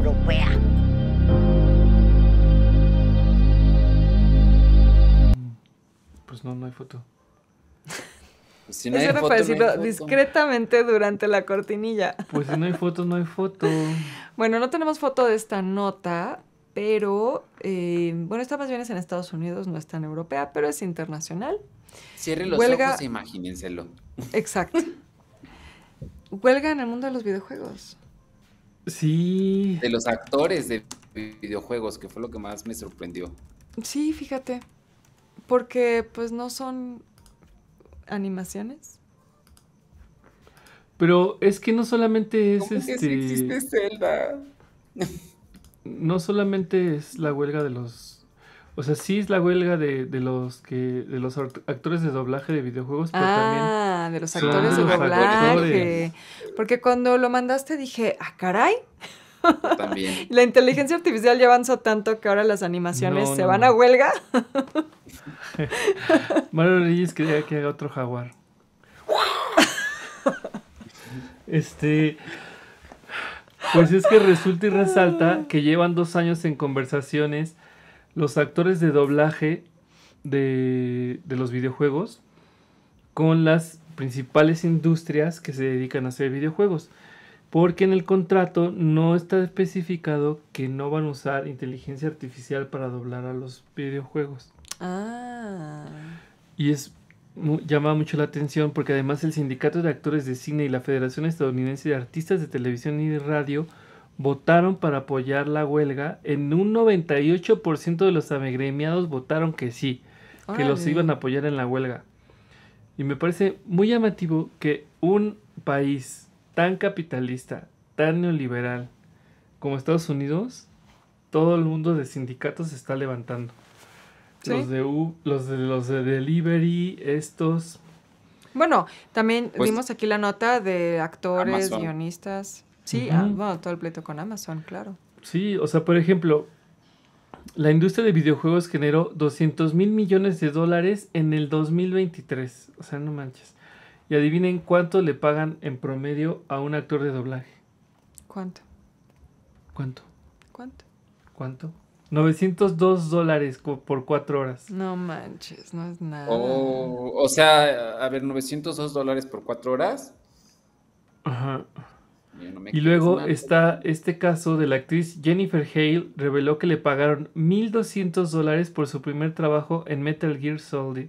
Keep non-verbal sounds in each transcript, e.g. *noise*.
europea. Pues no, no hay foto. *laughs* Si no Eso hay era foto, para no hay decirlo foto. discretamente durante la cortinilla. *laughs* Pues si no hay foto, no hay foto. *laughs* Bueno, no tenemos foto de esta nota, pero eh, bueno, esta más bien es en Estados Unidos, no es tan europea, pero es internacional. Cierre los Huelga- ojos e imagínenselo. Exacto. Huelga en el mundo de los videojuegos. Sí. De los actores de videojuegos, que fue lo que más me sorprendió. Sí, fíjate. Porque pues no son animaciones. Pero es que no solamente es ¿Cómo que sí este. existe Zelda? *laughs* No solamente es la huelga de los. O sea, sí es la huelga de, de los que. de los act- actores de doblaje de videojuegos, pero también. Ah, de los actores de los doblaje. actores. Porque cuando lo mandaste dije, ah, caray, También. *laughs* la inteligencia artificial ya avanzó tanto que ahora las animaciones No, se no, van a huelga. *laughs* Mario Reyes quería que haga otro jaguar. *laughs* Este. Pues es que resulta y resalta que llevan dos años en conversaciones los actores de doblaje de, de los videojuegos con las principales industrias que se dedican a hacer videojuegos. Porque en el contrato no está especificado que no van a usar inteligencia artificial para doblar a los videojuegos. Ah. Y es llama mucho la atención porque además el Sindicato de Actores de Cine y la Federación Estadounidense de Artistas de Televisión y de Radio votaron para apoyar la huelga. En un 98% de los agremiados votaron que sí, que los iban a apoyar en la huelga. Y me parece muy llamativo que un país tan capitalista, tan neoliberal como Estados Unidos, todo el mundo de sindicatos se está levantando. ¿Sí? Los de U- los de los de delivery, estos Bueno, también Pues- dimos aquí la nota de actores, Amazon. guionistas. Sí, ah, bueno, todo el pleito con Amazon, claro. Sí, o sea, por ejemplo, la industria de videojuegos generó 200 mil millones de dólares en el 2023. O sea, no manches. Y adivinen cuánto le pagan en promedio a un actor de doblaje. ¿Cuánto? ¿Cuánto? ¿Cuánto? ¿Cuánto? 902 dólares por cuatro horas. No manches, no es nada. O, o sea, a ver, 902 dólares por cuatro horas. Ajá. Yo no me Y luego mal. está este caso de la actriz Jennifer Hale, reveló que le pagaron 1.200 dólares por su primer trabajo en Metal Gear Solid.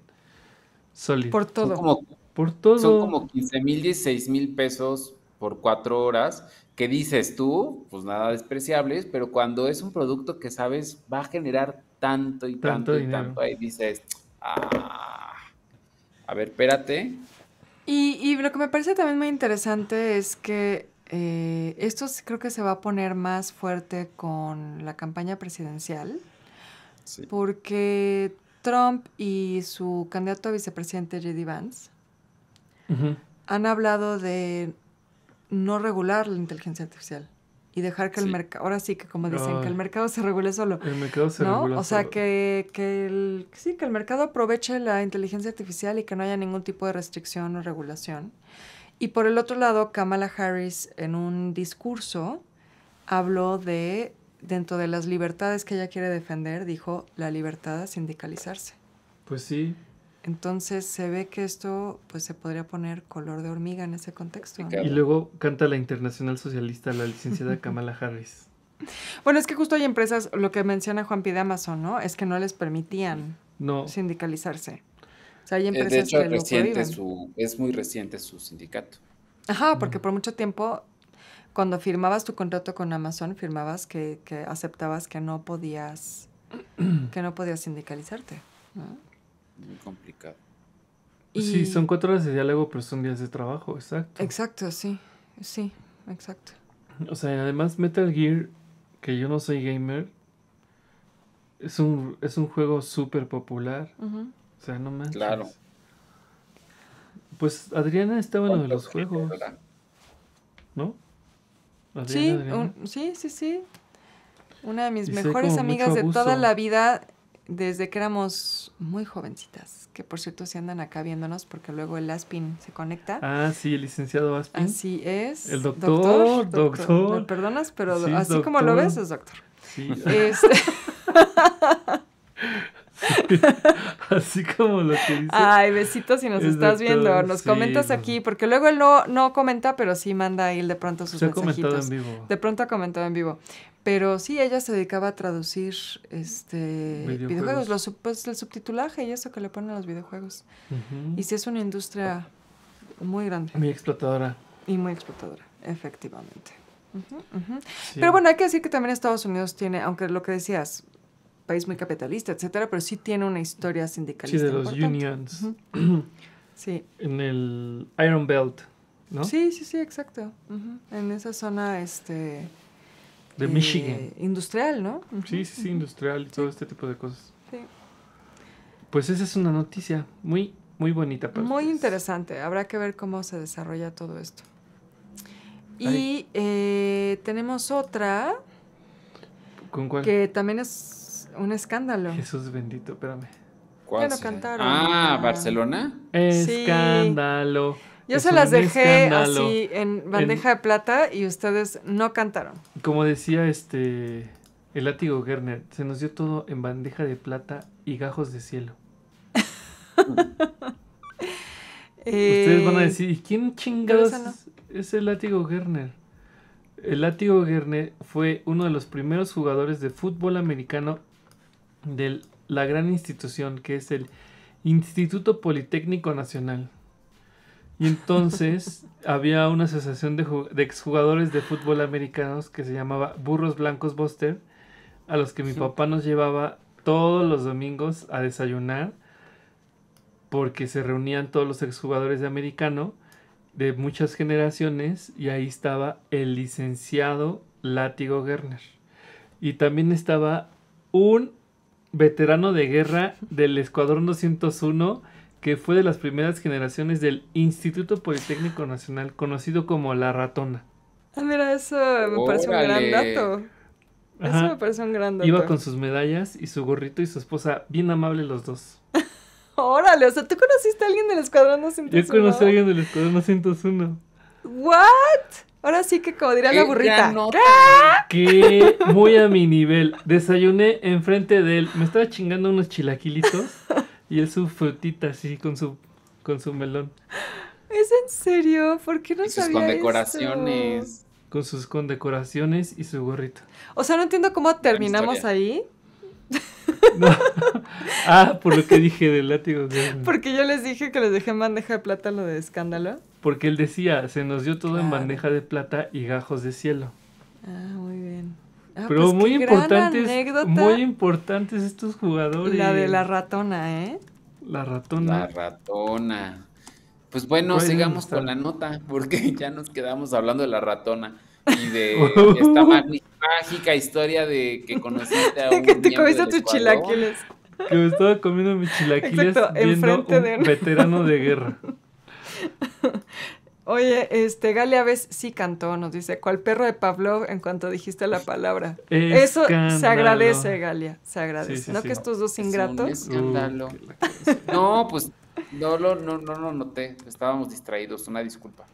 Solid. Por Son todo. como, Por todo. son como 15 mil, 16 mil pesos por cuatro horas. ¿Qué dices tú? Pues nada despreciables, pero cuando es un producto que sabes va a generar tanto y Tanto tanto, y tanto, ahí dices, ah, a ver, espérate. Y, y lo que me parece también muy interesante es que eh, esto creo que se va a poner más fuerte con la campaña presidencial, Sí. porque Trump y su candidato a vicepresidente, J.D. Vance, han hablado de no regular la inteligencia artificial y dejar que el Sí. mercado, ahora sí que como dicen, que el mercado se regule solo. El mercado se ¿no? regula O sea, solo. que, que el, sí, que el mercado aproveche la inteligencia artificial y que no haya ningún tipo de restricción o regulación. Y por el otro lado, Kamala Harris en un discurso habló de, dentro de las libertades que ella quiere defender, dijo la libertad a sindicalizarse. Pues sí. Entonces se ve que esto pues se podría poner color de hormiga en ese contexto. Y luego canta la internacional socialista, la licenciada *laughs* Kamala Harris. Bueno, es que justo hay empresas, lo que menciona Juan P. de Amazon, ¿no? Es que no les permitían No, sindicalizarse. O sea, hay Eh, empresas De hecho, que es lo reciente prohíben. su, es muy reciente su sindicato. Ajá, porque por mucho tiempo, cuando firmabas tu contrato con Amazon, firmabas que, que aceptabas que no podías, que no podías sindicalizarte. ¿no? Muy complicado. Y- sí, son cuatro horas de diálogo, pero son días de trabajo, exacto. Exacto, sí, sí, exacto. O sea, además Metal Gear, que yo no soy gamer, es un, es un juego súper popular. O sea, no manches. Claro. Pues Adriana estaba en lo de los ¿Cuántos juegos. ¿no? Adriana, Sí, Adriana. un- sí, sí, sí. Una de mis Y mejores amigas de toda la vida desde que éramos muy jovencitas, que por cierto se andan acá viéndonos porque luego el Aspin se conecta. Ah, sí, el licenciado Aspin. Así es. El doctor, doctor. Me perdonas, pero Sí, así como lo doctor. ves es doctor. Sí, Este, *laughs* *laughs* *laughs* así como lo que dice. ay, besitos si nos Es estás doctor, viendo. Nos sí, comentas no. aquí, porque luego él no, no comenta, pero sí manda ahí de pronto sus Se ha comentado mensajitos. en vivo. De pronto ha comentado en vivo. Pero sí, ella se dedicaba a traducir este Videojuegos. videojuegos, los, sub- pues, el subtitulaje y eso que le ponen a los videojuegos. Y sí es una industria muy grande Mi explotadora. y muy explotadora, efectivamente. Sí. Pero bueno, hay que decir que también Estados Unidos tiene, aunque lo que decías, país muy capitalista, etcétera, pero sí tiene una historia Sí, sindicalista. de los importante. unions. *clears throat* Sí. En el Iron Belt, ¿no? sí, sí, sí, exacto. En esa zona, este... De eh, Michigan. Industrial, ¿no? Sí, sí, sí, industrial y todo este tipo de cosas. sí. Pues esa es una noticia muy, muy bonita para Muy ustedes. interesante. Habrá que ver cómo se desarrolla todo esto. Y eh, tenemos otra ¿Con cuál? que también es un escándalo. Jesús bendito, espérame. ¿Cuál Ya lo cantaron. Ah, Barcelona. Sí. Escándalo. Yo Es se las dejé escándalo. así en bandeja de plata y ustedes no cantaron. Como decía este el látigo Gerner, se nos dio todo en bandeja de plata y gajos de cielo. *laughs* Ustedes van a Eh, decir, ¿y quién chingados no. es el látigo Gerner? El látigo Gerner fue uno de los primeros jugadores de fútbol americano de la gran institución que es el Instituto Politécnico Nacional. Y entonces *laughs* había una asociación de, ju- de exjugadores de fútbol americanos que se llamaba Burros Blancos Buster, a los que mi papá nos llevaba todos los domingos a desayunar, porque se reunían todos los exjugadores de americano de muchas generaciones, y ahí estaba el licenciado Látigo Gerner. Y también estaba un veterano de guerra del Escuadrón 201 que fue de las primeras generaciones del Instituto Politécnico Nacional, conocido como La Ratona. ah, mira, eso me parece un gran Órale. dato. Eso me parece un gran dato. Iba con sus medallas y su gorrito y su esposa, bien amables los dos. *laughs* Órale, o sea, ¿tú conociste a alguien del Escuadrón 201? Yo conocí a alguien del Escuadrón 201 ¿What? Ahora sí que como diría la ¡Qué burrita. que muy a mi nivel. Desayuné enfrente de él, me estaba chingando unos chilaquilitos y él su frutita así con su con su melón, ¿Es en serio? ¿Por qué no Y sus sabía condecoraciones. eso? con sus condecoraciones y su gorrito. O sea, no entiendo cómo terminamos ahí, No. Ah, por lo que dije del látigo. *laughs* Porque yo les dije que les dejé en bandeja de plata lo de escándalo. Porque él decía, se nos dio todo en bandeja de plata y gajos de cielo. Ah, muy bien. Ah, Pero pues muy qué gran importantes, anécdota. muy importantes estos jugadores. La de la ratona, ¿eh? La ratona. La ratona. Pues bueno, ¿Cuál sigamos con la nota, porque *laughs* ya nos quedamos hablando de la ratona y de *laughs* esta mágica historia de que conociste a *laughs* un que te comiste tus chilaquiles. Que me estaba comiendo mis chilaquiles Exacto, viendo de un- veterano de guerra. Oye, este, Galia Vez sí cantó, nos dice, ¿cuál perro de Pavlov en cuanto dijiste la palabra? Eso se agradece, Galia, se agradece. Sí, sí, ¿No sí. que estos dos Es un ingratos? escándalo. Uh. *laughs* No, pues no lo no, no, lo noté, estábamos distraídos, una disculpa.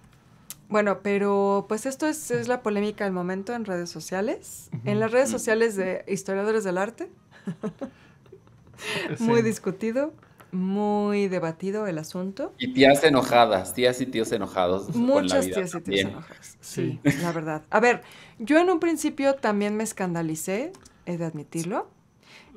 Bueno, pero pues esto es, es la polémica del momento en redes sociales. En las redes sociales de historiadores del arte, *laughs* Sí. muy discutido, muy debatido el asunto. Y tías enojadas, tías y tíos enojados con la Muchas vida tías y tíos también. enojados. Sí, Sí. la verdad. A ver, yo en un principio también me escandalicé, he de admitirlo.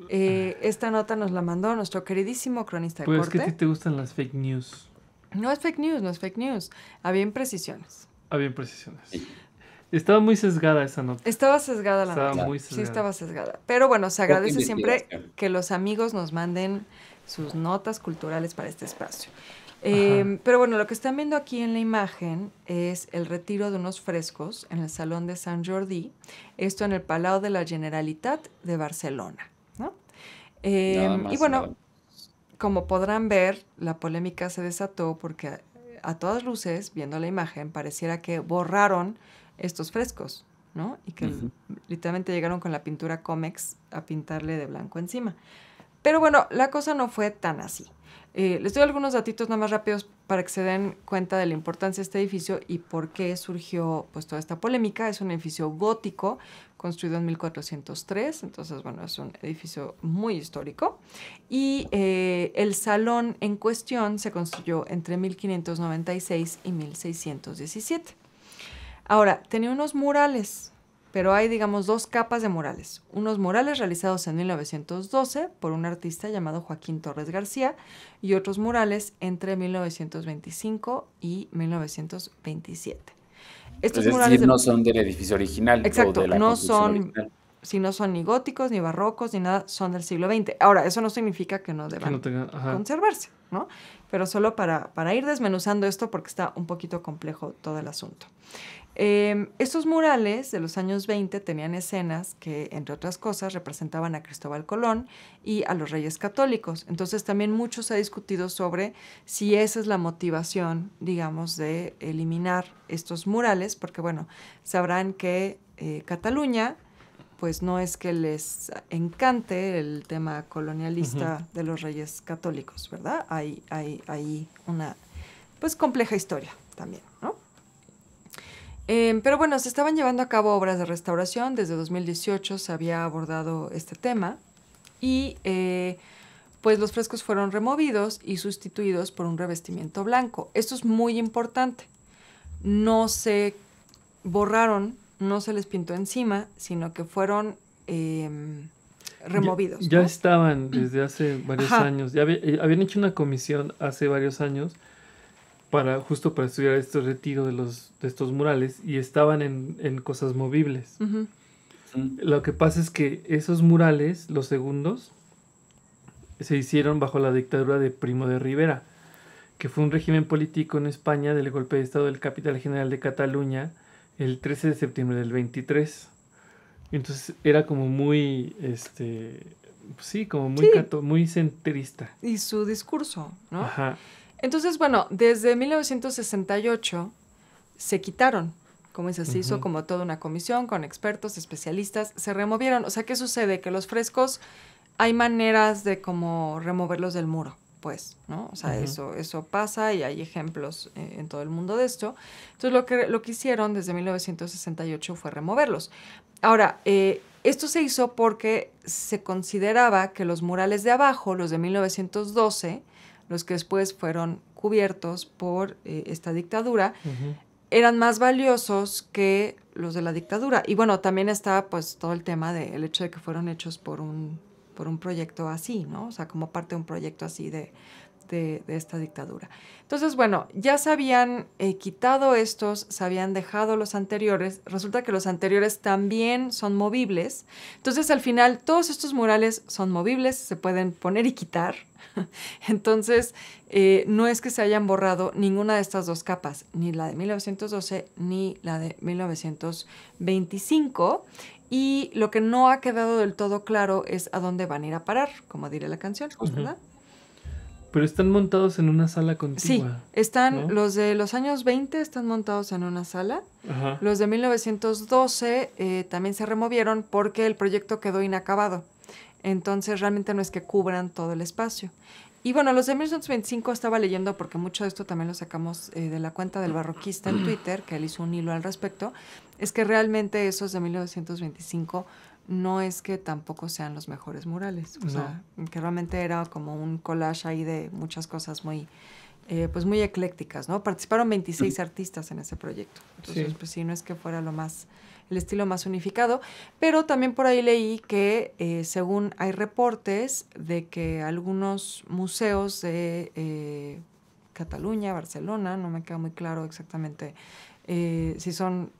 Eh, esta nota nos la mandó nuestro queridísimo cronista de Pues es que a ti te gustan las fake news. No es fake news, no es fake news. Había imprecisiones. Había imprecisiones. Sí. Estaba muy sesgada esa nota. Estaba sesgada la Estaba nota. muy Sí, sesgada. estaba sesgada. Pero bueno, se agradece siempre que los amigos nos manden sus notas culturales para este espacio. Eh, pero bueno, lo que están viendo aquí en la imagen es el retiro de unos frescos en el Salón de San Jordi, esto en el Palau de la Generalitat de Barcelona. ¿no? Eh, más, y bueno, nada como podrán ver, la polémica se desató porque a, a todas luces, viendo la imagen, pareciera que borraron estos frescos, ¿no? Y que literalmente llegaron con la pintura Comex a pintarle de blanco encima. Pero bueno, la cosa no fue tan así. Eh, les doy algunos datitos nada más rápidos para que se den cuenta de la importancia de este edificio y por qué surgió pues toda esta polémica. Es un edificio gótico construido en 1403, entonces bueno, es un edificio muy histórico. Y eh, el salón en cuestión se construyó entre 1596 y 1617. Ahora, tenía unos murales pero hay, digamos, dos capas de murales. Unos murales realizados en 1912 por un artista llamado Joaquín Torres García y otros murales entre 1925 y 1927. Estos murales no son del edificio original. Exacto, no son, si no son ni góticos, ni barrocos, ni nada, son del siglo XX. Ahora, eso no significa que no deban conservarse, ¿no? Pero solo para, para ir desmenuzando esto porque está un poquito complejo todo el asunto. Em, estos murales de los años 20 tenían escenas que, entre otras cosas, representaban a Cristóbal Colón y a los reyes católicos. Entonces también mucho se ha discutido sobre si esa es la motivación, digamos, de eliminar estos murales, porque bueno, sabrán que eh, Cataluña, pues no es que les encante el tema colonialista de los reyes católicos, ¿verdad? Hay, hay, hay una, pues, compleja historia también, ¿no? Em, pero bueno, se estaban llevando a cabo obras de restauración. Desde 2018 se había abordado este tema y eh, pues los frescos fueron removidos y sustituidos por un revestimiento blanco. Esto es muy importante. No se borraron, no se les pintó encima, sino que fueron em, removidos. Ya, estaban desde hace varios años. Ya eh, habían hecho una comisión hace varios años para justo para estudiar este retiro de los de estos murales y estaban en, cosas movibles. Lo que pasa es que esos murales, los segundos, se hicieron bajo la dictadura de Primo de Rivera, que fue un régimen político en España del golpe de Estado del capital general de Cataluña el 13 de septiembre del 23. Entonces era como muy, este, sí, como muy, muy centrista. Y su discurso, ¿no? Ajá. Entonces, bueno, desde 1968 se quitaron, como dices, se hizo como toda una comisión con expertos, especialistas, se removieron. O sea, ¿qué sucede? Que los frescos hay maneras de como removerlos del muro, pues, ¿no? O sea, eso, eso pasa y hay ejemplos eh, en todo el mundo de esto. Entonces, lo que, lo que hicieron desde 1968 fue removerlos. Ahora, eh, esto se hizo porque se consideraba que los murales de abajo, los de 1912, los que después fueron cubiertos por eh, esta dictadura, eran más valiosos que los de la dictadura. Y bueno, también está pues todo el tema del hecho de que fueron hechos por un, por un proyecto así, ¿no? O sea, como parte de un proyecto así de, de, esta dictadura. Entonces, bueno, ya se habían eh, quitado estos, se habían dejado los anteriores, resulta que los anteriores también son movibles. Entonces, al final, todos estos murales son movibles, se pueden poner y quitar. *laughs* Entonces, eh, no es que se hayan borrado ninguna de estas dos capas, ni la de 1912 ni la de 1925. Y lo que no ha quedado del todo claro es a dónde van a ir a parar, como diré la canción, ¿verdad? Pero están montados en una sala contigua. Sí, están, los de los años 20 están montados en una sala. Los de 1912 eh, también se removieron porque el proyecto quedó inacabado. Entonces realmente no es que cubran todo el espacio. Y bueno, los de 1925 estaba leyendo porque mucho de esto también lo sacamos eh, de la cuenta del barroquista en *clears throat* Twitter, que él hizo un hilo al respecto, es que realmente esos de 1925 no es que tampoco sean los mejores murales. O sea, que realmente era como un collage ahí de muchas cosas muy, eh, pues muy eclécticas, ¿no? Participaron 26 artistas en ese proyecto. Entonces, pues sí, no es que fuera lo más, el estilo más unificado. Pero también por ahí leí que, eh, según hay reportes de que algunos museos de eh, Cataluña, Barcelona, no me queda muy claro exactamente si son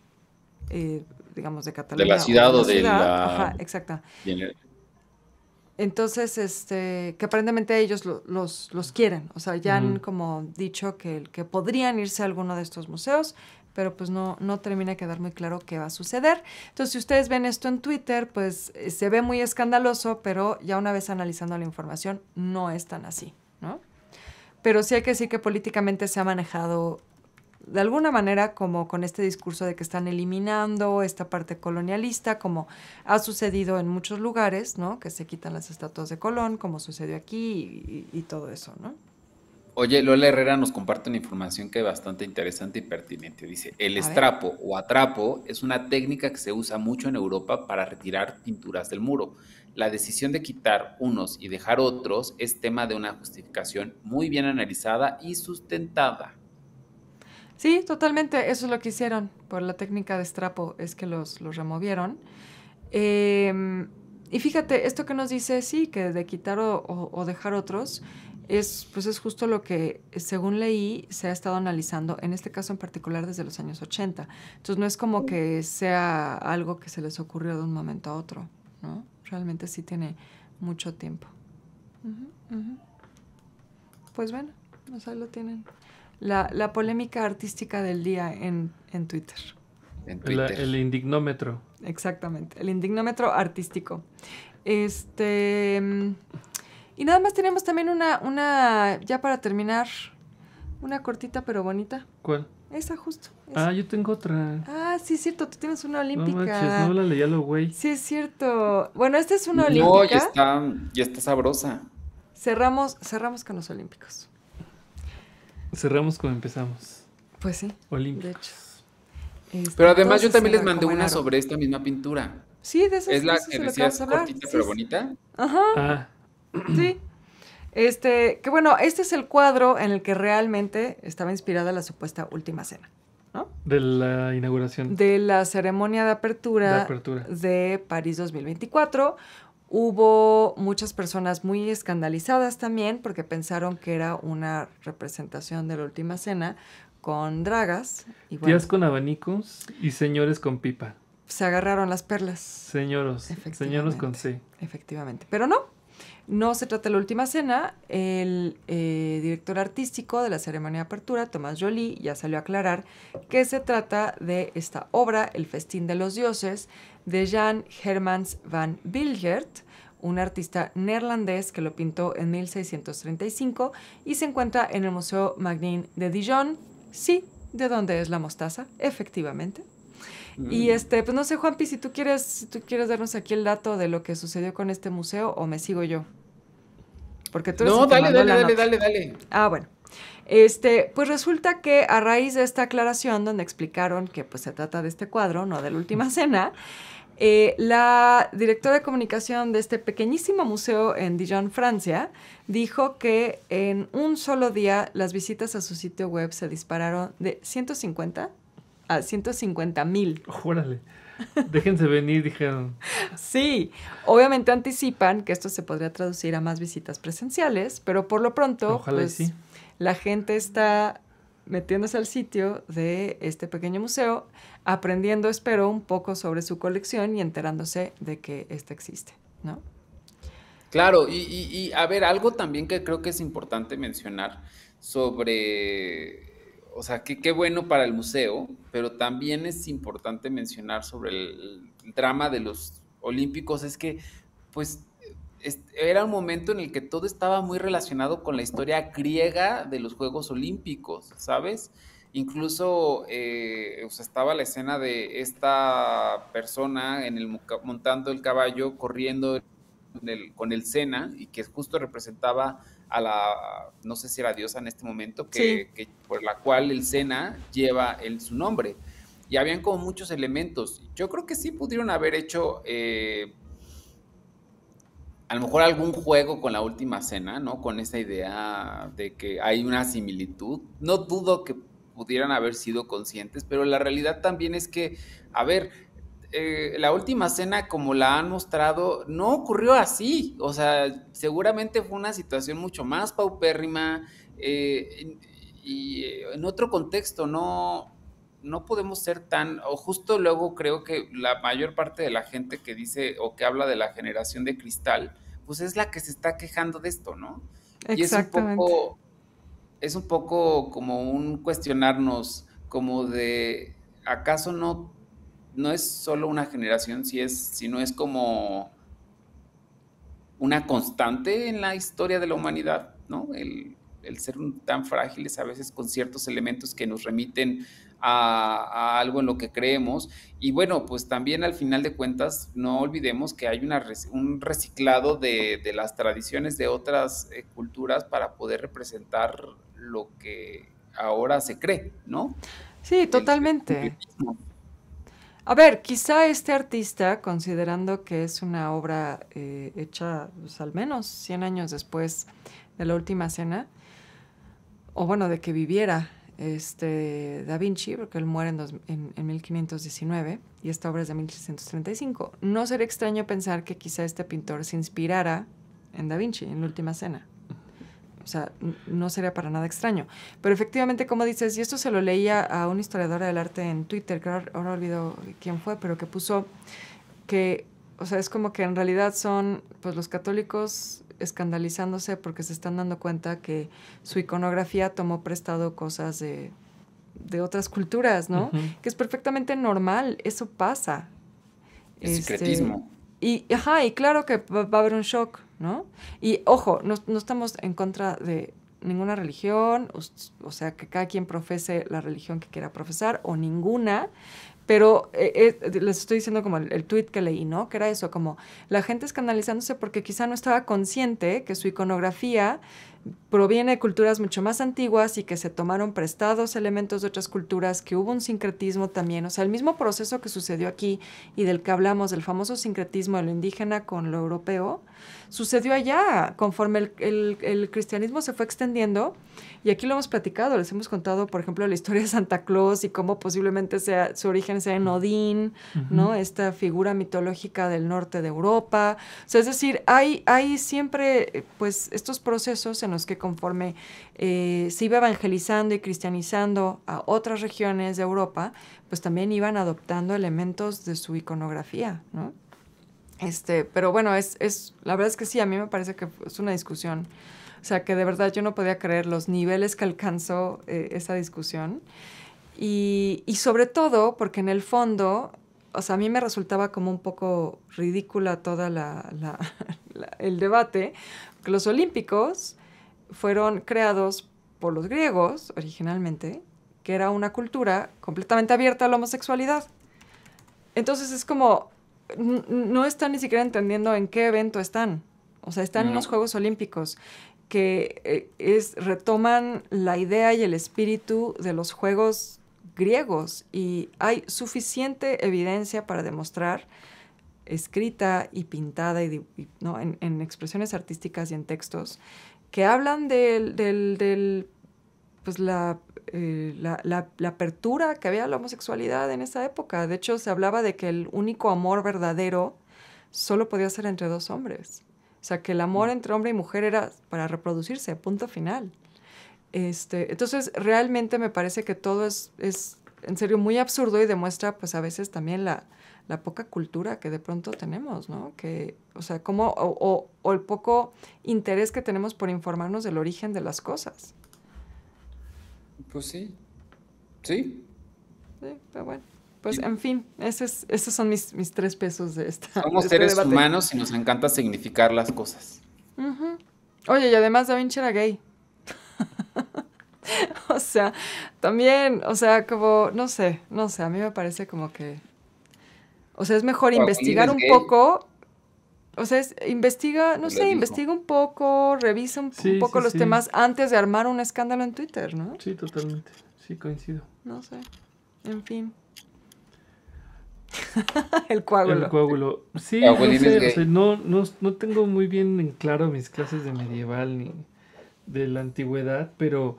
digamos, de Cataluña. De la ciudad o de, la... Ajá, exacta. Entonces, este, que aparentemente ellos los, los quieren, o sea, ya han como dicho que, que podrían irse a alguno de estos museos, pero pues no, no termina de quedar muy claro qué va a suceder. Entonces, si ustedes ven esto en Twitter, pues eh, se ve muy escandaloso, pero ya una vez analizando la información, no es tan así, ¿no? Pero sí hay que decir que políticamente se ha manejado de alguna manera como con este discurso de que están eliminando esta parte colonialista, como ha sucedido en muchos lugares, ¿no? Que se quitan las estatuas de Colón, como sucedió aquí y, y todo eso, ¿no? Oye, Lola Herrera nos comparte una información que es bastante interesante y pertinente. Dice, el estrapo o atrapo es una técnica que se usa mucho en Europa para retirar pinturas del muro. La decisión de quitar unos y dejar otros es tema de una justificación muy bien analizada y sustentada. Sí, totalmente. Eso es lo que hicieron por la técnica de estrapo, es que los, los removieron. Em, y fíjate, esto que nos dice, sí, que de quitar o, dejar otros, es, pues es justo lo que, según leí, se ha estado analizando, en este caso en particular desde los años 80. Entonces no es como que sea algo que se les ocurrió de un momento a otro, ¿no? Realmente sí tiene mucho tiempo. Pues bueno, no sé, lo tienen la, la polémica artística del día en, en Twitter. el indignómetro. Exactamente, el indignómetro artístico. Este. Y nada más tenemos también una, una, ya para terminar, una cortita pero bonita. ¿Cuál? Esa justo. Ah, yo tengo otra. Ah, sí es cierto, tú tienes una olímpica. No manches, no la leía lo güey. Sí es cierto. Bueno, esta es una olímpica. No, ya está, ya está sabrosa. Cerramos, cerramos con los olímpicos. Cerramos como empezamos. Pues sí. Olímpicos. Este, pero además yo también les mandé una sobre esta misma pintura. Sí, de esas Es la que decías cortita pero bonita. Ajá. Ah. Sí. Este, que bueno, este es el cuadro en el que realmente estaba inspirada la supuesta última cena, ¿no? De la inauguración. De la ceremonia de apertura de, apertura. de París 2024. Hubo muchas personas muy escandalizadas también porque pensaron que era una representación de la última cena con dragas. Y Tías con abanicos y señores con pipa. Se agarraron las perlas. Señoros. Señoros con C. Efectivamente. Pero no, no se trata de la última cena. El eh, director artístico de la ceremonia de apertura, Tomás Jolie, ya salió a aclarar que se trata de esta obra, El festín de los dioses, de Jan Hermans van Bilgert, un artista neerlandés que lo pintó en 1635 y se encuentra en el Museo Magnin de Dijon. Sí, ¿de dónde es la mostaza? Efectivamente. Y mm. este, pues no sé, Juanpi, si tú quieres, si tú quieres darnos aquí el dato de lo que sucedió con este museo o me sigo yo. Porque tú eres No, dale, dale, dale, dale, dale. Ah, bueno. Este, pues resulta que a raíz de esta aclaración donde explicaron que pues se trata de este cuadro, no de la última cena, eh, la directora de comunicación de este pequeñísimo museo en Dijon, Francia, dijo que en un solo día las visitas a su sitio web se dispararon de 150 a 150 mil. Órale. Déjense venir, dijeron. Sí, obviamente anticipan que esto se podría traducir a más visitas presenciales, pero por lo pronto, pues, sí la gente está metiéndose al sitio de este pequeño museo, aprendiendo, espero, un poco sobre su colección y enterándose de que ésta existe, ¿no? Claro, y, a ver, algo también que creo que es importante mencionar sobre, o sea, qué bueno para el museo, pero también es importante mencionar sobre el drama de los olímpicos, es que, pues, era un momento en el que todo estaba muy relacionado con la historia griega de los Juegos Olímpicos, ¿sabes? Incluso eh, estaba la escena de esta persona en el, montando el caballo, corriendo con el Sena, y que justo representaba a la, no sé si era diosa en este momento, que, por la cual el Sena lleva el, su nombre. Y habían como muchos elementos. Yo creo que sí pudieron haber hecho eh, a lo mejor algún juego con la última cena, ¿no? Con esa idea de que hay una similitud. No dudo que pudieran haber sido conscientes, pero la realidad también es que, a ver, eh, la última cena, como la han mostrado, no ocurrió así. O sea, seguramente fue una situación mucho más paupérrima eh, y en otro contexto, no, no podemos ser tan, o justo luego creo que la mayor parte de la gente que dice o que habla de la generación de cristal, pues es la que se está quejando de esto, ¿no? Y es un poco, es un poco como un cuestionarnos, como de, ¿acaso no, no es solo una generación, si es, sino es como una constante en la historia de la humanidad, ¿no? El, el ser tan frágiles a veces con ciertos elementos que nos remiten a, algo en lo que creemos. Y bueno, pues también al final de cuentas, no olvidemos que hay una, un reciclado de, las tradiciones de otras eh, culturas para poder representar lo que ahora se cree, ¿no? Sí, totalmente. A ver, quizá este artista, considerando que es una obra eh, hecha pues, al menos 100 años después de la última cena, o bueno, de que viviera este, Da Vinci, porque él muere en, en, 1519 y esta obra es de 1635. No sería extraño pensar que quizá este pintor se inspirara en Da Vinci, en la última cena. O sea, no sería para nada extraño. Pero efectivamente, como dices, y esto se lo leía a una historiadora del arte en Twitter, que ahora, ahora olvido quién fue, pero que puso que, o sea, es como que en realidad son, pues los católicos escandalizándose porque se están dando cuenta que su iconografía tomó prestado cosas de, otras culturas, ¿no? Que es perfectamente normal, eso pasa. El este, secretismo. Y, ajá, y claro que va, a haber un shock, ¿no? Y ojo, no, no estamos en contra de ninguna religión, o, sea, que cada quien profese la religión que quiera profesar, o ninguna, pero eh, eh, les estoy diciendo como el, el, tweet que leí, ¿no? Que era eso, como la gente escandalizándose porque quizá no estaba consciente que su iconografía proviene de culturas mucho más antiguas y que se tomaron prestados elementos de otras culturas, que hubo un sincretismo también, o sea, el mismo proceso que sucedió aquí y del que hablamos, del famoso sincretismo de lo indígena con lo europeo, sucedió allá conforme el, cristianismo se fue extendiendo. Y aquí lo hemos platicado, les hemos contado, por ejemplo, la historia de Santa Claus y cómo posiblemente sea, su origen sea en Odín, ¿no? Esta figura mitológica del norte de Europa. O sea, es decir, hay, hay siempre, pues, estos procesos en los que conforme eh, se iba evangelizando y cristianizando a otras regiones de Europa, pues también iban adoptando elementos de su iconografía, ¿no? Este, pero bueno, es, es, la verdad es que sí, a mí me parece que es una discusión. O sea, que de verdad yo no podía creer los niveles que alcanzó eh, esa discusión. Y, y, sobre todo porque en el fondo, o sea, a mí me resultaba como un poco ridícula toda la, la, *laughs* el debate, que los olímpicos fueron creados por los griegos originalmente, que era una cultura completamente abierta a la homosexualidad. Entonces es como, no están ni siquiera entendiendo en qué evento están. O sea, están en los Juegos Olímpicos, que eh, es, retoman la idea y el espíritu de los Juegos griegos. Y hay suficiente evidencia para demostrar, escrita y pintada y, ¿no? en, expresiones artísticas y en textos, que hablan del, del, pues la eh, la, la, apertura que había a la homosexualidad en esa época. De hecho, se hablaba de que el único amor verdadero solo podía ser entre dos hombres. O sea, que el amor mm. entre hombre y mujer era para reproducirse, punto final. Este, entonces, realmente me parece que todo es, es en serio muy absurdo y demuestra, pues, a veces también la, la poca cultura que de pronto tenemos, ¿no? Que, o sea, como, o, o el poco interés que tenemos por informarnos del origen de las cosas. Pues sí. Sí. Sí, pero bueno. Pues en fin, esos, esos son mis, mis, tres pesos de esta. Somos este seres humanos y nos encanta significar las cosas. Oye, y además Da Vinci era gay. *laughs* o sea, también, o sea, como, no sé, no sé, a mí me parece como que. O sea, es mejor investigar un poco o sea, investiga, no sé, investiga un poco, revisa un, poco los temas antes de armar un escándalo en Twitter, ¿no? Sí, totalmente. Sí, coincido. No sé. En fin. *laughs* el coágulo. El coágulo. Sí, no, sé, no, no, no, tengo muy bien en claro mis clases de medieval ni de la antigüedad, pero,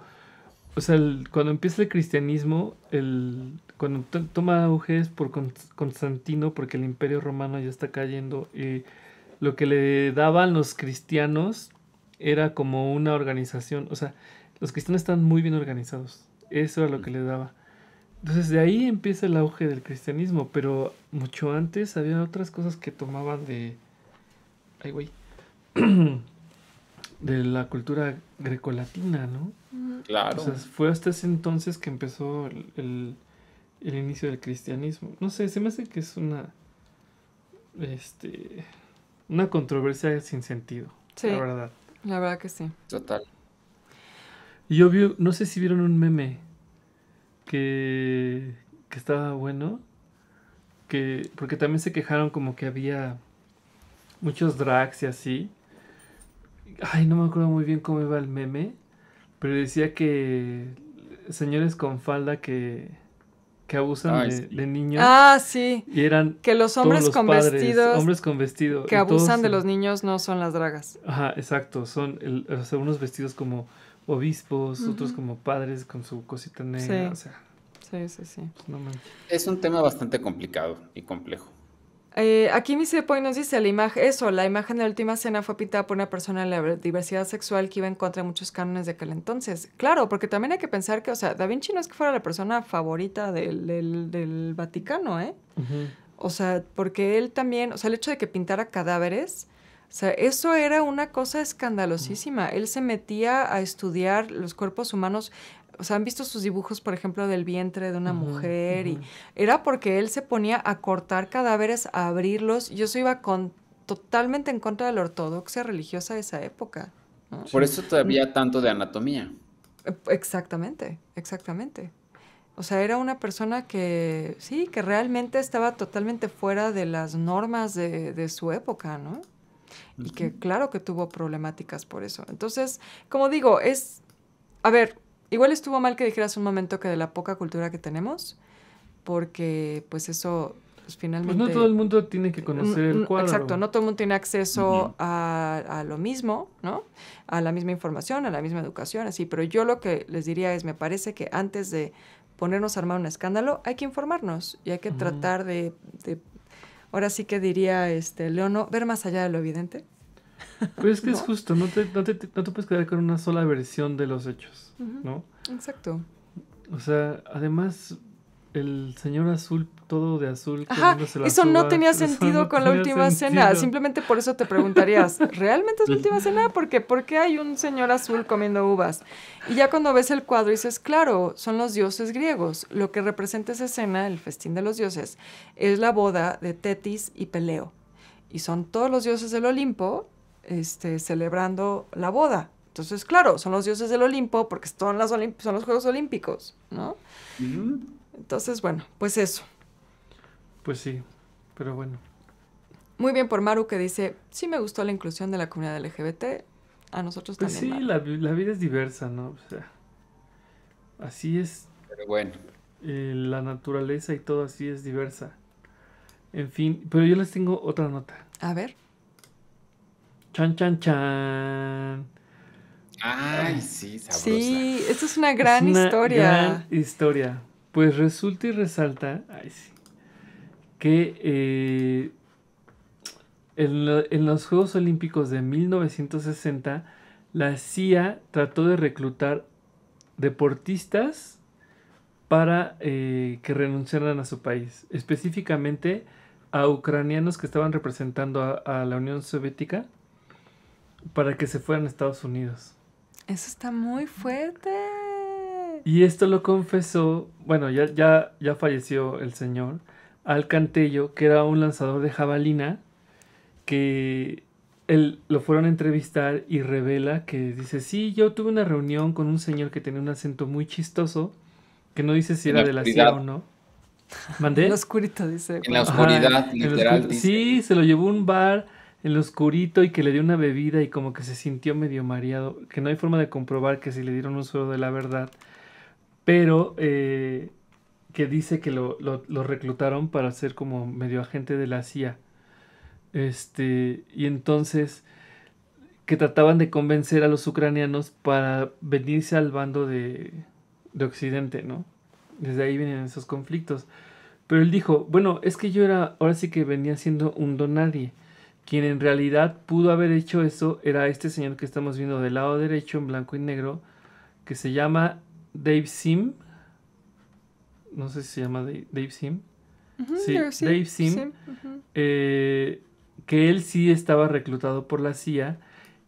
o sea, cuando empieza el cristianismo, el, cuando toma auge es por Constantino, porque el imperio romano ya está cayendo y lo que le daban los cristianos era como una organización, o sea, los cristianos están muy bien organizados, eso era lo que le daba. Entonces de ahí empieza el auge del cristianismo, pero mucho antes había otras cosas que tomaban de... Ay, güey. *clears throat* de la cultura grecolatina, ¿no? Claro. O sea, fue hasta ese entonces que empezó el, el inicio del cristianismo. No sé, se me hace que es una... Este una controversia sin sentido. Sí. La verdad. La verdad que sí. Total. Y yo vi, no sé si vieron un meme que, que estaba bueno, que porque también se quejaron como que había muchos drags y así. Ay, no me acuerdo muy bien cómo iba el meme, pero decía que señores con falda que, que abusan Ay, de, sí. de niños Ah, sí. y eran Que los todos hombres los con padres, vestidos hombres con vestido que todos abusan de los niños no son las dragas. Ajá, exacto, son el- o sea, unos vestidos como obispos, otros como padres con su cosita negra, Sí. o sea, Sí, sí, sí. pues, no. Es un tema bastante complicado y complejo. Eh, aquí mi Point nos dice la imagen, eso, la imagen de la última cena fue pintada por una persona de la diversidad sexual que iba en contra de muchos cánones de aquel entonces. Claro, porque también hay que pensar que, o sea, Da Vinci no es que fuera la persona favorita del, del, del Vaticano, ¿eh? O sea, porque él también, o sea, el hecho de que pintara cadáveres, o sea, eso era una cosa escandalosísima. Él se metía a estudiar los cuerpos humanos. O sea, han visto sus dibujos, por ejemplo, del vientre de una mujer y era porque él se ponía a cortar cadáveres, a abrirlos. Yo eso iba con totalmente en contra de la ortodoxia religiosa de esa época. ¿no? Por eso todavía tanto de anatomía. Eh, Exactamente, exactamente. O sea, era una persona que, sí, que realmente estaba totalmente fuera de las normas de, de su época, ¿no? Y que claro que tuvo problemáticas por eso. Entonces, como digo, es, a ver, igual estuvo mal que dijeras un momento que de la poca cultura que tenemos, porque pues eso, pues Pues finalmente... no todo el mundo tiene que conocer Mm, el mm, cuadro. Exacto, no todo el mundo tiene acceso a, a lo mismo, ¿no? A la misma información, a la misma educación, así. Pero yo lo que les diría es, me parece que antes de ponernos a armar un escándalo, hay que informarnos y hay que tratar de, de- ahora sí que diría este Leono, ver más allá de lo evidente. Pero es que es justo, no te, no, te, no te puedes quedar con una sola versión de los hechos. ¿no? Exacto. O sea, además, el señor azul, todo de azul. Ajá, las eso no tenía *laughs* sentido no con la última cena. Simplemente por eso te preguntarías, ¿realmente es la *laughs* última cena? ¿Por qué? ¿Por qué hay un señor azul comiendo uvas? Y ya cuando ves el cuadro dices, claro, son los dioses griegos. Lo que representa esa escena, el festín de los dioses, es la boda de Tetis y Peleo. Y son todos los dioses del Olimpo este, celebrando la boda. Entonces, claro, son los dioses del Olimpo porque son, las olim- son los Juegos Olímpicos, ¿no? Entonces, bueno, pues eso. Pues sí, pero bueno. Muy bien por Maru que dice, sí me gustó la inclusión de la comunidad LGBT. A nosotros Pues también. sí, Maru". la, vi- la vida es diversa, ¿no? O sea, así es Pero bueno. eh, la naturaleza y todo así es diversa. En fin, pero yo les tengo otra nota. A ver. Chan, chan, chan. Ay, sí, sabrosa. Sí, esto es una gran Es una historia. gran historia. Pues resulta y resalta ay, sí, que eh, en, lo- en los Juegos Olímpicos de 1960, la CIA trató de reclutar deportistas para eh, que renunciaran a su país, específicamente a ucranianos que estaban representando a, a la Unión Soviética para que se fueran a Estados Unidos. Eso está muy fuerte. Y esto lo confesó, bueno, ya, ya, ya falleció el señor, Al Cantello, que era un lanzador de jabalina, que él lo fueron a entrevistar y revela que dice, sí, yo tuve una reunión con un señor que tenía un acento muy chistoso, que no dice si era la de la CIA o no. ¿Mandé? En lo oscurito, dice. En la Ajá, oscuridad, en literal. dice. Sí, se lo llevó a un bar en lo oscurito y que le dio una bebida y como que se sintió medio mareado, que no hay forma de comprobar que si le dieron un suero de la verdad, pero eh, que dice que lo, lo- lo reclutaron para ser como medio agente de la CIA. Este, y entonces que trataban de convencer a los ucranianos para venirse al bando de, de Occidente, ¿no? Desde ahí vienen esos conflictos. Pero él dijo, bueno, es que yo era, ahora sí que venía siendo un don nadie. Quien en realidad pudo haber hecho eso era este señor que estamos viendo del lado derecho en blanco y negro, que se llama Dave Sim. No sé si se llama Dave, Sim. Sí, Dave Sim. Eh, que él sí estaba reclutado por la CIA.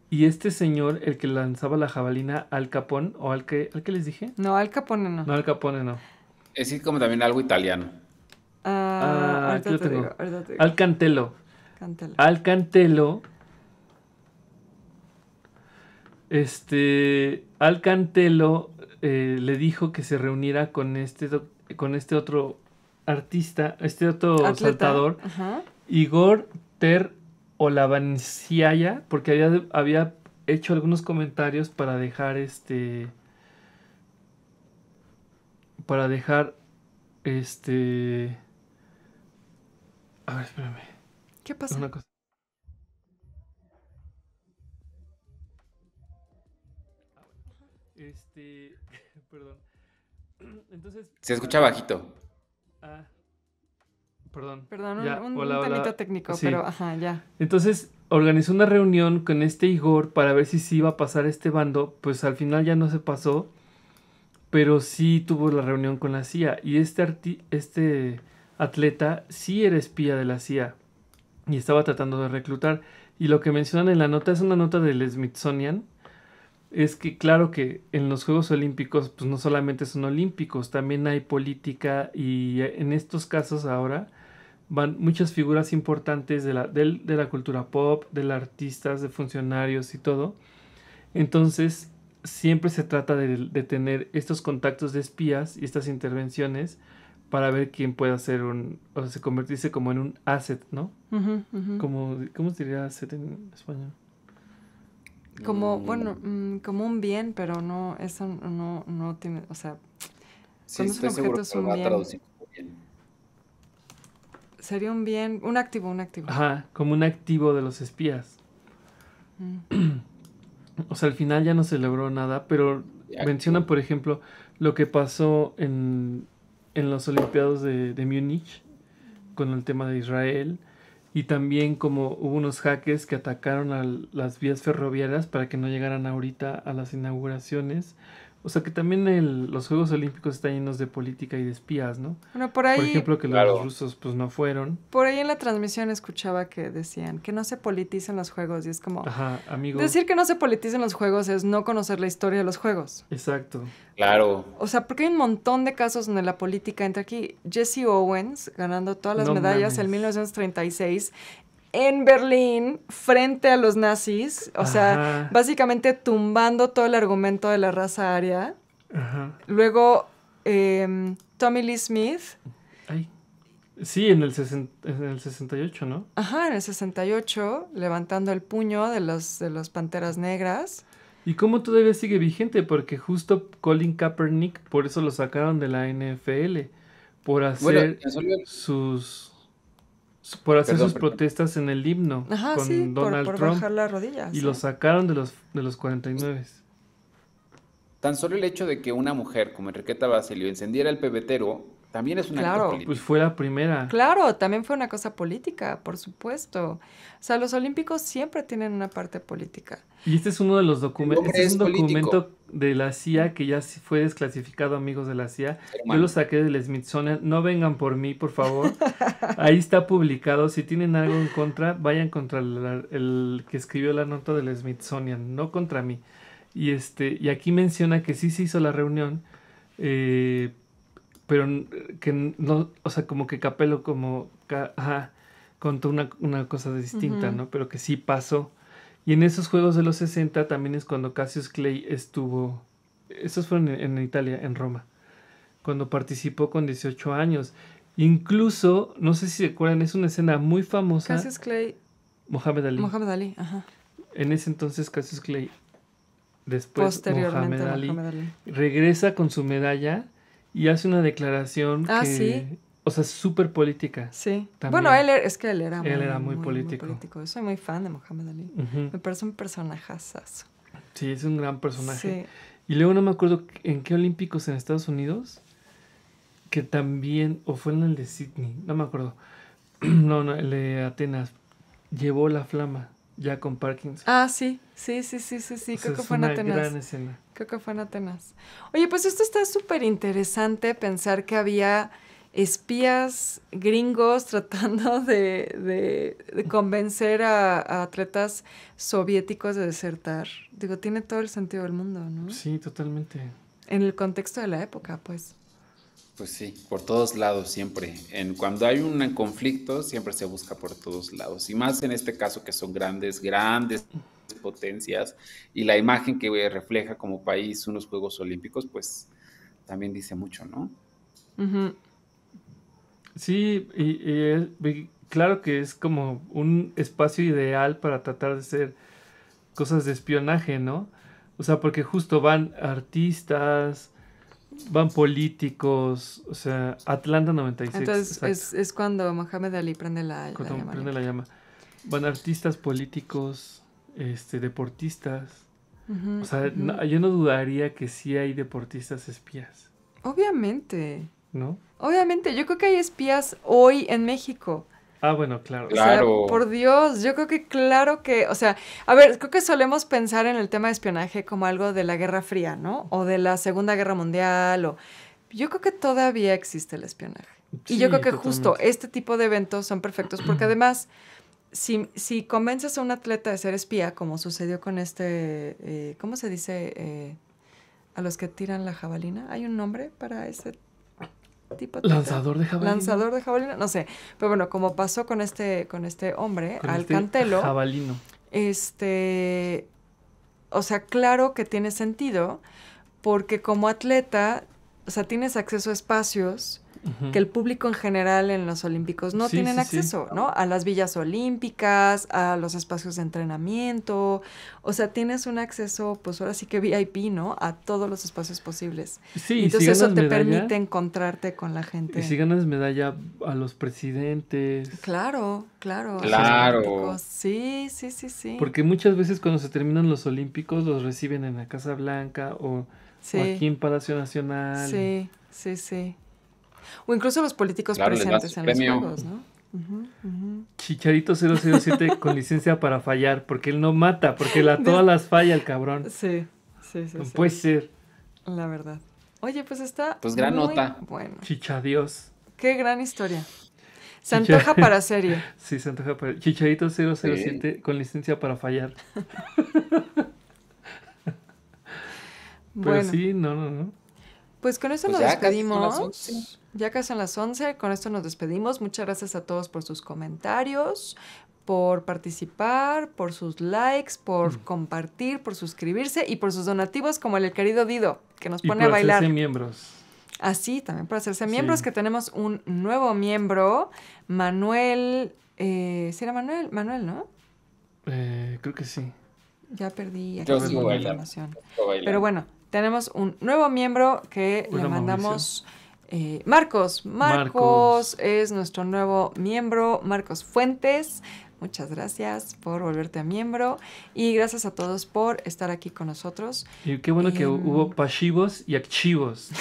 Y este señor, el que lanzaba la jabalina al Capón, o al que, ¿al que les dije? No, Al Capone no. No, al Capone no. Es decir, como también algo italiano. Ah, Ah, ahorita aquí lo te tengo. digo, ahorita te digo. Al Cantelo. Cántala. Al Cantelo. Este, Alcantelo eh, le dijo que se reuniera con este, con este otro artista, este otro saltador, Igor Ter Olavanciaya, porque había, había hecho algunos comentarios para dejar este para dejar este a ver espérame qué pasa una cosa. Este *laughs* perdón. *clears throat* Entonces se escucha bajito. Ah perdón. Perdón un, un, técnico pero ajá ya. Entonces organizó una reunión con este Igor para ver si se iba a pasar este bando, pues al final ya no se pasó, pero sí tuvo la reunión con la CIA y este, este atleta sí era espía de la CIA y estaba tratando de reclutar. Y lo que mencionan en la nota es una nota del Smithsonian, es que claro que en los Juegos Olímpicos pues no solamente son olímpicos, también hay política y en estos casos ahora van muchas figuras importantes de la, de, la cultura pop, de artistas, de funcionarios y todo. Entonces, siempre se trata de, tener estos contactos de espías y estas intervenciones para ver quién puede hacer un, o se convertirse como en un asset, ¿no? Como, ¿Cómo se diría asset en español? Como, mm. bueno, mm, como un bien, pero no, eso no, no tiene, o sea, cuando es un objeto es un bien. Sería un bien, un activo, un activo. Ajá, como un activo de los espías. Mm. o sea, al final ya no se logró nada, pero mencionan, por ejemplo, lo que pasó en, en los Olimpiados de, de Múnich con el tema de Israel. Y también como hubo unos jaques que atacaron a las vías ferroviarias para que no llegaran ahorita a las inauguraciones o sea que también los Juegos Olímpicos están llenos de política y de espías, ¿no? Bueno, por ahí... Por ejemplo, que los rusos pues no fueron. Por ahí en la transmisión escuchaba que decían que no se politicen los Juegos y es como... Ajá, amigo. Decir que no se politicen los Juegos es no conocer la historia de los Juegos. Exacto. Claro. O sea, porque hay un montón de casos donde la política entra aquí. Jesse Owens ganando todas las medallas en 1936 en Berlín frente a los nazis, o sea, básicamente tumbando todo el argumento de la raza aria. Luego, em, Tommy Lee Smith. Sí, en el, en el 68, ¿no? Ajá, en el 68, levantando el puño de los, de los Panteras Negras. ¿Y cómo todavía sigue vigente? Porque justo Colin Kaepernick, por eso lo sacaron de la NFL, por hacer sus por hacer sus protestas en el himno con Donald Trump. y lo sacaron de los, de los 49. Tan solo el hecho de que una mujer como Enriqueta Basilio encendiera el pebetero también es una claro, Pues fue la primera. Claro, también fue una cosa política, por supuesto. O sea, los olímpicos siempre tienen una parte política. Y este es uno de los documentos, este es un documento de la CIA que ya fue desclasificado, amigos de la CIA. Yo lo saqué del Smithsonian. No vengan por mí, por favor. *laughs* Ahí está publicado. Si tienen algo en contra, vayan contra el, que escribió la nota del Smithsonian, no contra mí. Y este, y aquí menciona que sí se hizo la reunión. Eh, pero que no, o sea, como que Capello como, ajá, contó una, una cosa distinta, ¿no? Pero que sí pasó. Y en esos juegos de los 60 también es cuando Cassius Clay estuvo, esos fueron en, Italia, en Roma, cuando participó con 18 años. Incluso, no sé si se acuerdan, es una escena muy famosa. Cassius Clay. Mohamed Ali. Mohamed Ali, ajá. En ese entonces Cassius Clay, después Mohamed Ali, Mohamed Ali, regresa con su medalla y hace una declaración ah, ¿sí? o sea, súper política. Sí. Bueno, él e, es que él era, él muy, era muy, político. Yo soy muy fan de Mohamed Ali. Me parece un personajazo. Sí, es un gran personaje. Y luego no me acuerdo en qué Olímpicos en Estados Unidos, que también, o fue en el de Sydney, no me acuerdo. *clears throat* no, no, el de Atenas, llevó la flama ya con Parkinson. Ah, sí, sí, sí, sí, sí, sí, creo que fue en Atenas. Gran escena. Creo que fue en Atenas. Oye, pues esto está súper interesante pensar que había espías gringos *laughs* tratando de, convencer a, atletas soviéticos de desertar. Digo, tiene todo el sentido del mundo, ¿no? Sí, totalmente. En el contexto de la época, pues. Pues sí, por todos lados siempre. En, cuando hay un conflicto, siempre se busca por todos lados. Y más en este caso que son grandes, grandes potencias y la imagen que refleja como país unos Juegos Olímpicos, pues también dice mucho, ¿no? Sí, y, claro que es como un espacio ideal para tratar de hacer cosas de espionaje, ¿no? O sea, porque justo van artistas, van políticos, o sea, Atlanta 96. Entonces es, es, cuando Mohamed Ali prende la, cuando llama. Prende la llama. Van artistas, políticos, este, deportistas. o sea, yo no dudaría que sí hay deportistas espías. Obviamente. ¿No? Obviamente, yo creo que hay espías hoy en México. Ah, bueno, claro. Claro. por Dios, yo creo que claro que, o sea, a ver, creo que solemos pensar en el tema de espionaje como algo de la Guerra Fría, ¿no? O de la Segunda Guerra Mundial, o... Yo creo que todavía existe el espionaje. y yo creo que justo este tipo de eventos son perfectos porque *clears throat* además, si, si convences a un atleta de ser espía, como sucedió con este, eh, ¿cómo se dice? Eh, a los que tiran la jabalina. ¿Hay un nombre para ese tipo lanzador de jabalina. Lanzador de jabalina no sé. Pero bueno como pasó con este con este hombre al este cantelo jabalino. este o sea claro que tiene sentido porque como atleta o sea tienes acceso a espacios que el público en general en los Olímpicos no tienen acceso, ¿no? A las villas olímpicas, a los espacios de entrenamiento, o sea, tienes un acceso, pues ahora sí que VIP, ¿no? A todos los espacios posibles. Sí, Entonces eso te permite encontrarte con la gente. Y si ganas medalla a los presidentes. Claro, claro. Claro. Sí, sí, sí, sí. Porque muchas veces cuando se terminan los Olímpicos los reciben en la Casa Blanca o, aquí en Palacio Nacional. Sí, sí, sí. O incluso los políticos presentes en los juegos, ¿no? Chicharito 007 *laughs* con licencia para fallar, porque él no mata, porque la, todas las falla el cabrón. Sí, sí, sí. No puede ser. La verdad. Oye, pues está. Pues gran nota. Bueno. Chichadios. Qué gran historia. Se antoja para serie. *laughs* Sí, se antoja para. Chicharito 007 con licencia para fallar. *laughs* Pero sí, no, no, no. Pues con eso pues nos despedimos. Ya casi son las 11, con esto nos despedimos. Muchas gracias a todos por sus comentarios, por participar, por sus likes, por mm. compartir, por suscribirse y por sus donativos como el querido Dido, que nos pone a bailar. Hacerse miembros. Así, ah, también por hacerse miembros, que tenemos un nuevo miembro, Manuel. Eh, ¿Sí era Manuel? Manuel, ¿no? Eh, creo que sí. Ya perdí aquí la información. Pero bueno, tenemos un nuevo miembro que le mandamos. Eh, Marcos. Marcos. es nuestro nuevo miembro, Marcos Fuentes. Muchas gracias por volverte a miembro y gracias a todos por estar aquí con nosotros. Y qué bueno que em, hubo pasivos y activos. *laughs*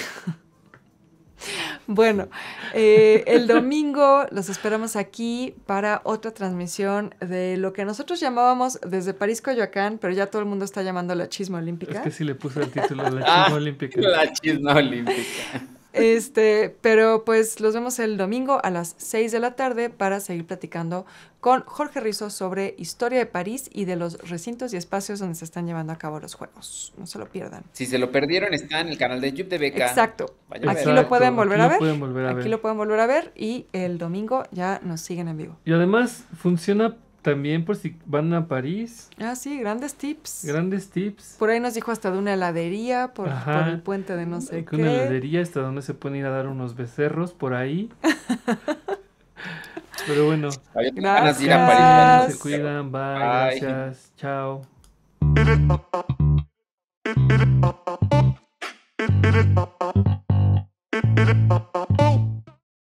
Bueno, eh, el domingo los esperamos aquí para otra transmisión de lo que nosotros llamábamos desde París, Coyoacán, pero ya todo el mundo está llamando la chisma olímpica. Es que sí le puse el título, la *laughs* chisma ah, olímpica. La chisma olímpica. Este, pero pues los vemos el domingo a las 6 de la tarde para seguir platicando con Jorge Rizzo sobre historia de París y de los recintos y espacios donde se están llevando a cabo los juegos. No se lo pierdan. Si se lo perdieron, está en el canal de YouTube de Beca. Exacto. Aquí lo pueden volver a ver. Aquí ver. lo pueden volver a ver y el domingo ya nos siguen en vivo. Y además funciona también por si van a París. Ah, sí, grandes tips. Grandes tips. Por ahí nos dijo hasta de una heladería, por, el puente de no sé qué. Una heladería hasta donde se pueden ir a dar unos becerros por ahí. *laughs* Pero bueno. Gracias. Se cuidan, bye. Gracias. Chao.